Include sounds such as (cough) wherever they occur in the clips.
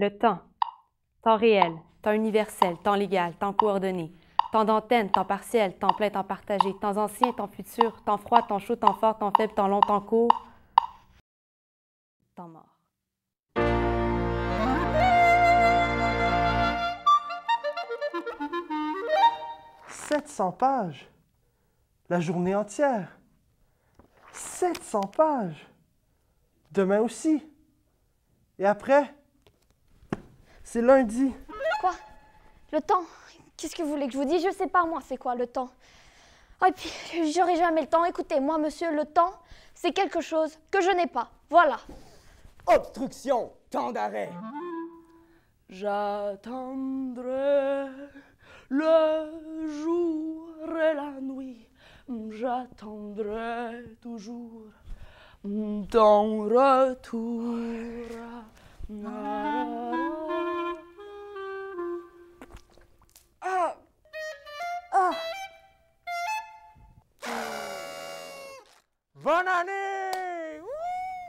Le temps. Temps réel, temps universel, temps légal, temps coordonné. Temps d'antenne, temps partiel, temps plein, temps partagé. Temps ancien, temps futur, temps froid, temps chaud, temps fort, temps faible, temps long, temps court. Temps mort. 700 pages. La journée entière. 700 pages. Demain aussi. Et après, c'est lundi. Quoi? Le temps? Qu'est-ce que vous voulez que je vous dise? Je sais pas, moi, c'est quoi le temps? Ah, et puis, j'aurai jamais le temps. Écoutez, moi, monsieur, le temps, c'est quelque chose que je n'ai pas. Voilà. Obstruction, temps d'arrêt. J'attendrai le jour et la nuit. J'attendrai toujours ton retour. Bonne année!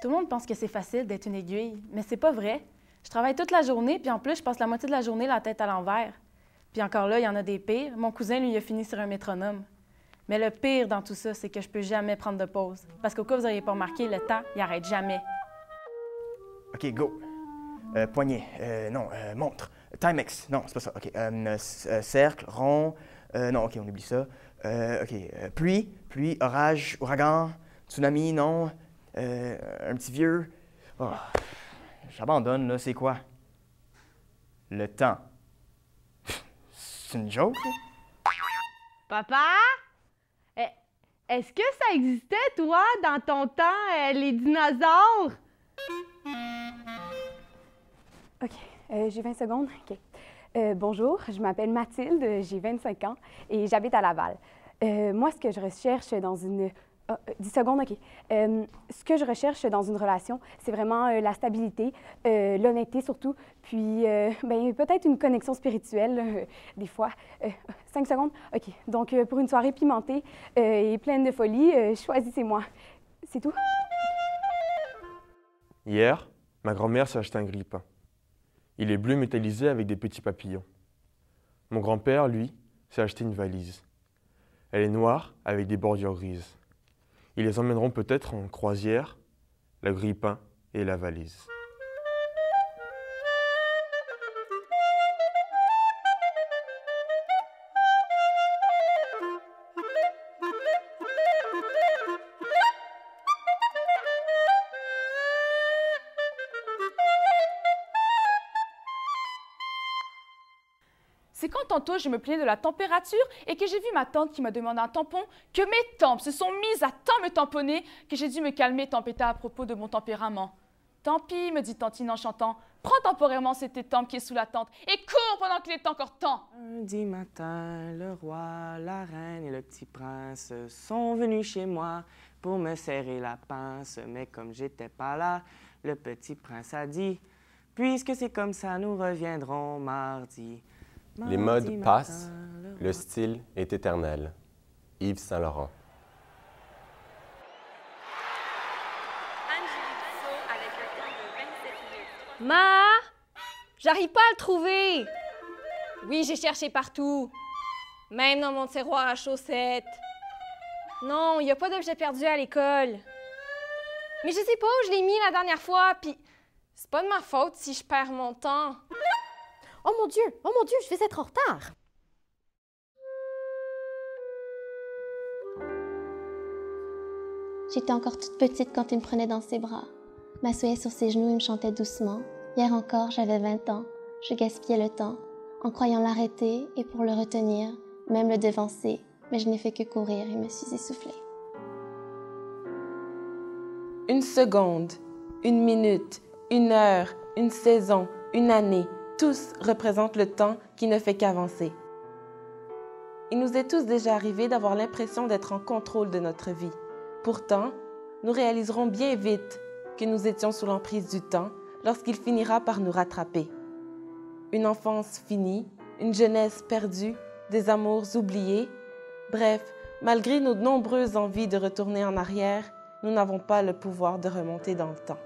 Tout le monde pense que c'est facile d'être une aiguille, mais c'est pas vrai. Je travaille toute la journée, puis en plus, je passe la moitié de la journée la tête à l'envers. Puis encore là, il y en a des pires. Mon cousin, lui, il a fini sur un métronome. Mais le pire dans tout ça, c'est que je peux jamais prendre de pause. Parce qu'au cas où vous n'auriez pas remarqué, le temps, il arrête jamais. OK, go. Euh, poignet. Euh, non, euh, montre. Timex. Non, c'est pas ça. OK. Euh, euh, cercle, rond. Non, OK, on oublie ça. OK. pluie, pluie, orage, ouragan, tsunami, non. Euh, un petit vieux. Oh, J'abandonne, là. C'est quoi? Le temps. C'est une joke? Papa? Eh, Est-ce que ça existait, toi, dans ton temps, euh, les dinosaures? OK, euh, j'ai 20 secondes. OK. Euh, bonjour, je m'appelle Mathilde, j'ai 25 ans et j'habite à Laval. Euh, moi, ce que je recherche dans une... ah, euh, 10 secondes, OK. Euh, ce que je recherche dans une relation, c'est vraiment euh, la stabilité, euh, l'honnêteté surtout, puis euh, (laughs) ben, peut-être une connexion spirituelle, euh, des fois. Euh, 5 secondes? OK. Donc, euh, pour une soirée pimentée euh, et pleine de folie, euh, choisissez-moi. C'est tout? Hier, ma grand-mère s'est acheté un grille-pain. Il est bleu métallisé avec des petits papillons. Mon grand-père, lui, s'est acheté une valise. Elle est noire avec des bordures grises. Ils les emmèneront peut-être en croisière, la grille-pain et la valise. C'est quand tantôt je me plaignais de la température et que j'ai vu ma tante qui m'a demandé un tampon, que mes tempes se sont mises à tant me tamponner que j'ai dû me calmer péter à propos de mon tempérament. Tant pis, me dit Tantine en chantant, prends temporairement cette tempes qui est sous la tente et cours pendant qu'il est encore temps. Lundi matin, le roi, la reine et le petit prince sont venus chez moi pour me serrer la pince. Mais comme j'étais pas là, le petit prince a dit Puisque c'est comme ça, nous reviendrons mardi. Les modes passent, le le style est éternel. Yves Saint-Laurent. Ma J'arrive pas à le trouver. Oui, j'ai cherché partout. Même dans mon tiroir à chaussettes. Non, il n'y a pas d'objet perdu à l'école. Mais je sais pas où je l'ai mis la dernière fois, puis c'est pas de ma faute si je perds mon temps. Oh mon Dieu, oh mon Dieu, je vais être en retard. J'étais encore toute petite quand il me prenait dans ses bras. M'assoyait sur ses genoux et me chantait doucement. Hier encore, j'avais 20 ans. Je gaspillais le temps, en croyant l'arrêter et pour le retenir, même le devancer, mais je n'ai fait que courir et me suis essoufflée. Une seconde, une minute, une heure, une saison, une année, tous représentent le temps qui ne fait qu'avancer. Il nous est tous déjà arrivé d'avoir l'impression d'être en contrôle de notre vie. Pourtant, nous réaliserons bien vite que nous étions sous l'emprise du temps lorsqu'il finira par nous rattraper. Une enfance finie, une jeunesse perdue, des amours oubliés. Bref, malgré nos nombreuses envies de retourner en arrière, nous n'avons pas le pouvoir de remonter dans le temps.